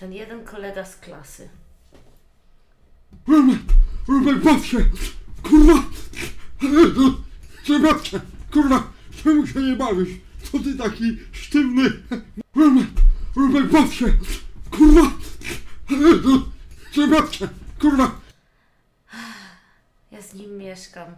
Ten jeden kolega z klasy. Rubek, Rubek, baw się! Kurwa! Jezu, Sebastian, kurwa, czemu się nie bawisz? Co ty taki sztywny? Rubek, Rubek, baw się! Kurwa! Jezu, Sebastian, kurwa! Ja z nim mieszkam.